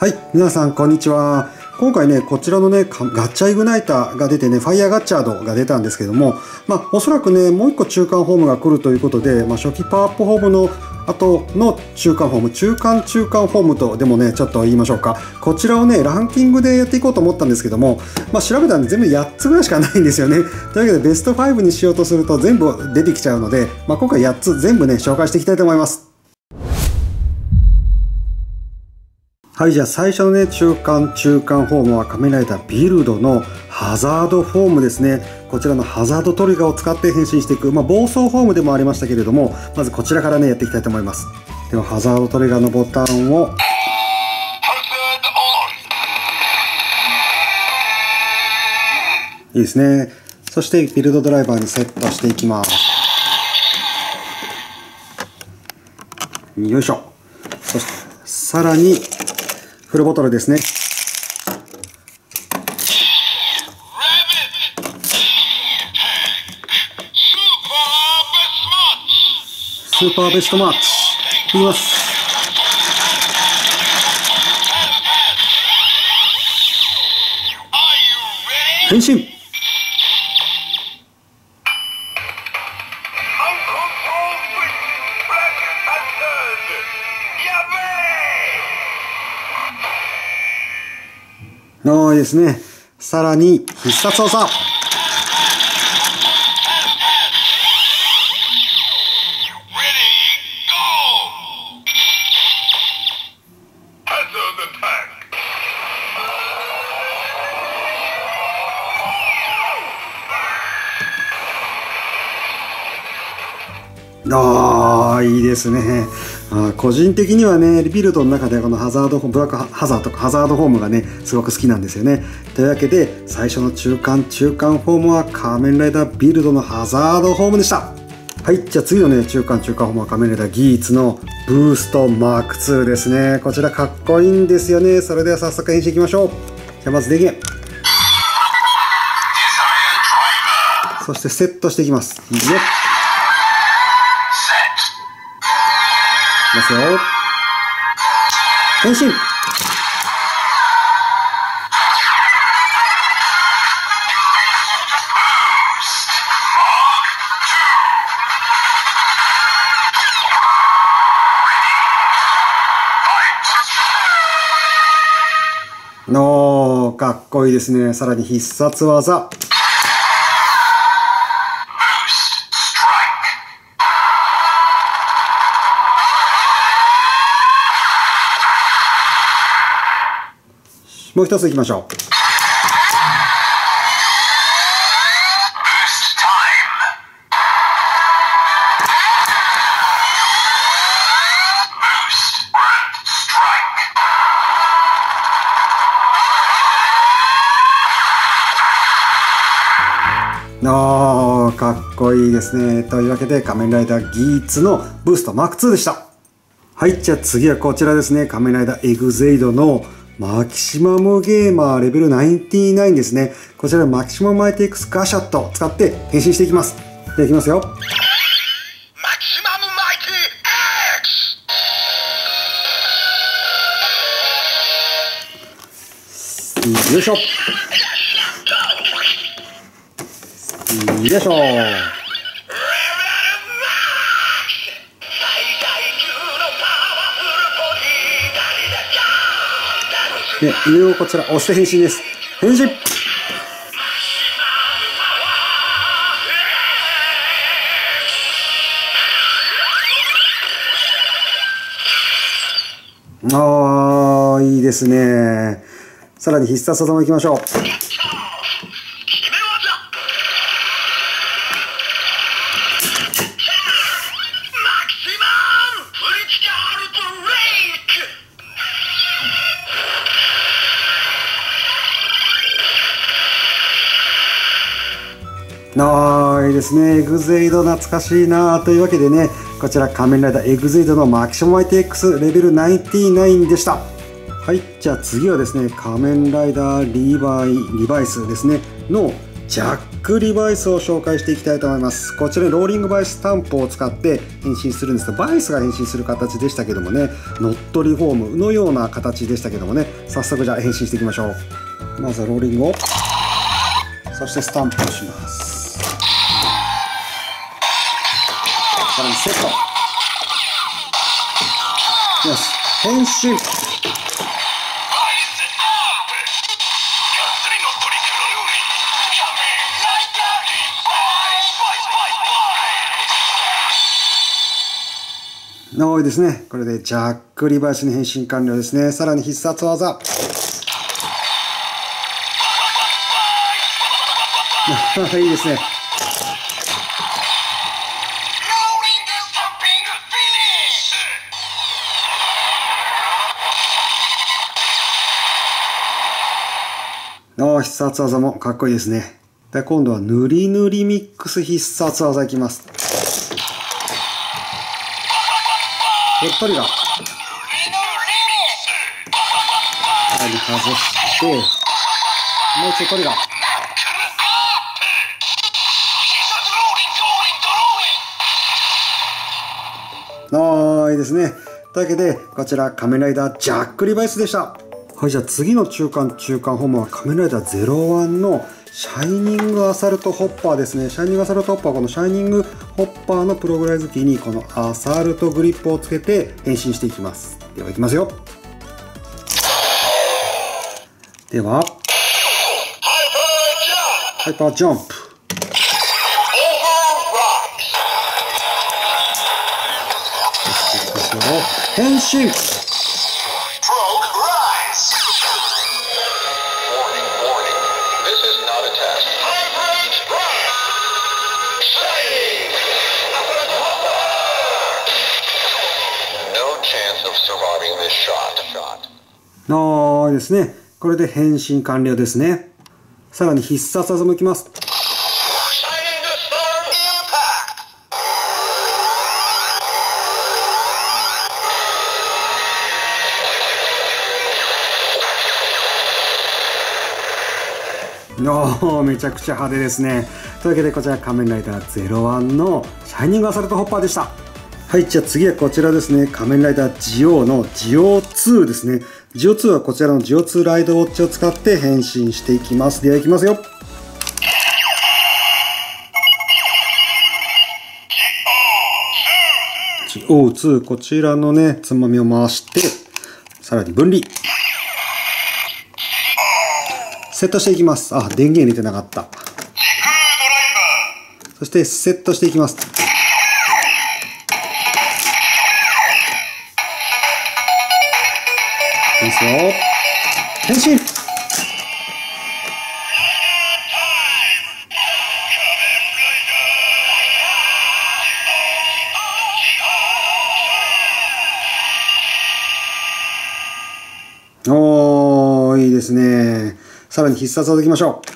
はい、皆さんこんにちは。今回ね、こちらのね、ガッチャイグナイターが出てね、ファイヤーガッチャードが出たんですけども、まあ、おそらくね、もう一個中間ホームが来るということで、まあ、初期パワーアップホームの後の中間ホーム、中間中間ホームとでもね、ちょっと言いましょうか。こちらをね、ランキングでやっていこうと思ったんですけども、まあ、調べたんで全部8つぐらいしかないんですよね。というわけで、ベスト5にしようとすると全部出てきちゃうので、まあ、今回8つ全部ね、紹介していきたいと思います。はい、じゃあ最初のね、中間、中間フォームは仮面ライダービルドのハザードフォームですね。こちらのハザードトリガーを使って変身していく、まあ、暴走フォームでもありましたけれども、まずこちらからね、やっていきたいと思います。では、ハザードトリガーのボタンを、いいですね。そして、ビルドドライバーにセットしていきます。よいしょ。そして、さらに、フルボトルですね。スーパーベストマッチ。いきます。変身のですね、さらに必殺技。ああ、いいですね。あ個人的にはね、リビルドの中でこのハザード、ブラックハザードとかハザードホームがね、すごく好きなんですよね。というわけで、最初の中間、中間フォームは仮面ライダービルドのハザードホームでした。はい、じゃあ次のね、中間、中間フォームは仮面ライダーギーツのブーストマーク2ですね。こちらかっこいいんですよね。それでは早速変身いきましょう。じゃあまず電源。そしてセットしていきます。よっますよ。変身のかっこいいですね。さらに必殺技。もう一ついきましょう。おー、かっこいいですね。というわけで、仮面ライダーギーツのブーストマーク2でした。はい、じゃあ次はこちらですね。仮面ライダーエグゼイドのマキシマムゲーマーレベル99ですね。こちらマキシマムマイティクスガシャット使って変身していきます。でいきますよ。マキシマムマイティ X! よいしょ。よいしょ。で、上をこちら押して変身です。変身ああ、いいですね。さらに必殺技も行きましょう。はいですね。エグゼイド懐かしいなというわけでね、こちら仮面ライダーエグゼイドのマキシモマイテ X レベル99でした。はい、じゃあ次はですね、仮面ライダーリバイ、リバイスですね、のジャックリバイスを紹介していきたいと思います。こちらローリングバイスタンプを使って変身するんですがバイスが変身する形でしたけどもね乗っ取りフォームのような形でしたけどもね早速じゃあ変身していきましょう。まずはローリングを。そしてスタンプをします。セットよし変身多いですね。これでジャックリバイスに変身完了ですね。さらに必殺技。いいですね。お必殺技もかっこいいですね。で、今度は塗り塗りミックス必殺技いきます。トリガー。さらに外して、もう一度トリガー。ああ、いいですね。というわけで、こちら仮面ライダージャックリバイスでした。はい、じゃあ次の中間中間ホームは仮面ライダー01のシャイニングアサルトホッパーですね。シャイニングアサルトホッパーはこのシャイニングホッパーのプログライズキーにこのアサルトグリップをつけて変身していきます。では、いきますよ。では、ハイパージャンプ。変身ああですね。これで変身完了ですね。さらに必殺技もいきます。おめちゃくちゃ派手ですね。というわけでこちら仮面ライダー01のシャイニングアサルトホッパーでした。はい、じゃあ次はこちらですね。仮面ライダージオウのジオ2ですね。ジオ2はこちらのジオ2ライドウォッチを使って変身していきます。では、いきますよ。ジオ2、こちらのね、つまみを回して、さらに分離。セットしていきます。あ、電源入れてなかった。そしてセットしていきます。ですよ。変身さらに必殺技いきましょう。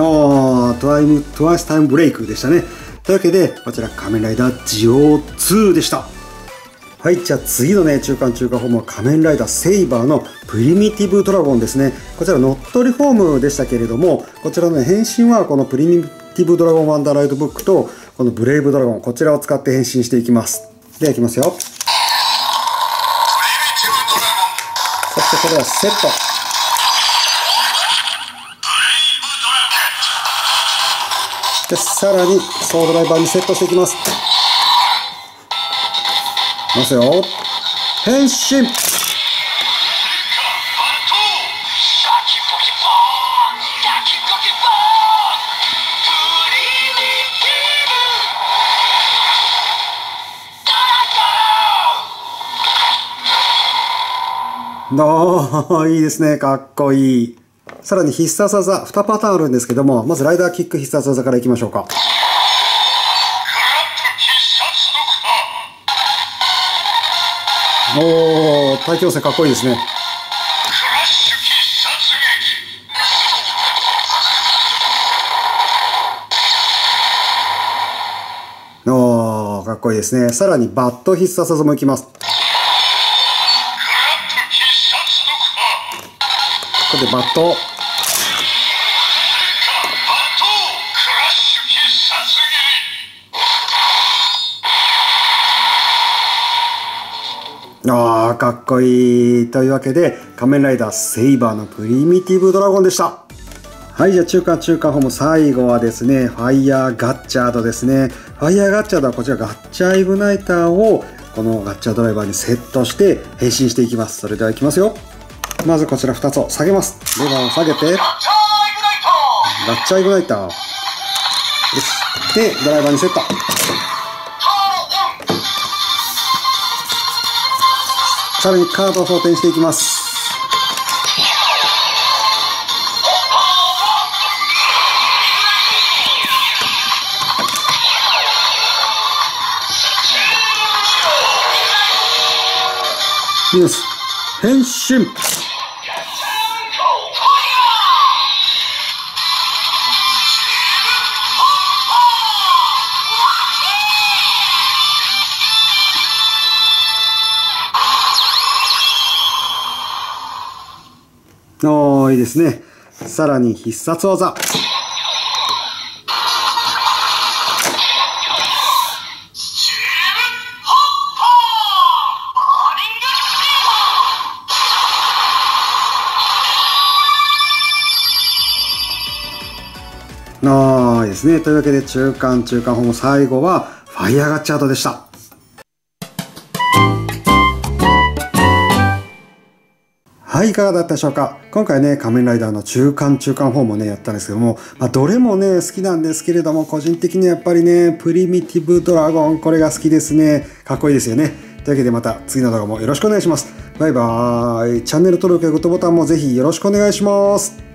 あトワイムトワイスタイムブレイクでしたね。というわけで、こちら仮面ライダージオ2でした。はい、じゃあ次のね、中間中間フォームは仮面ライダーセイバーのプリミティブドラゴンですね。こちらノットリフォームでしたけれども、こちらの、変身はこのプリミティブドラゴンワンダーライトブックと、このブレイブドラゴン、こちらを使って変身していきます。では、いきますよ。そしてこれはセット。でさらにソードライバーにセットしていきますますよ。変身。おいいですね。かっこいい。さらに必殺技2パターンあるんですけども、まずライダーキック必殺技からいきましょうか。おー、大気汚染かっこいいですね。おー、かっこいいですね。さらにバット必殺技もいきます。ここでバット。ああ、かっこいい。というわけで、仮面ライダーセイバーのプリミティブドラゴンでした。はい、じゃあ中間中間ホーム最後はですね、ファイヤーガッチャードですね。ファイヤーガッチャードはこちらガッチャーイグナイターをこのガッチャードライバーにセットして変身していきます。それではいきますよ。まずこちら2つを下げます。レバーを下げて、ガッチャーイグナイター。よし。で、ドライバーにセット。さらにカードを装填していきます。ニュース変身いですね。さらに必殺技。ああ、ですね。というわけで中間中間本最後はファイアガッチャートでした。はい、いかがだったでしょうか？今回ね、仮面ライダーの中間中間方もね、やったんですけども、まあ、どれもね、好きなんですけれども、個人的にはやっぱりね、プリミティブドラゴン、これが好きですね。かっこいいですよね。というわけでまた次の動画もよろしくお願いします。バイバーイ。チャンネル登録やグッドボタンもぜひよろしくお願いします。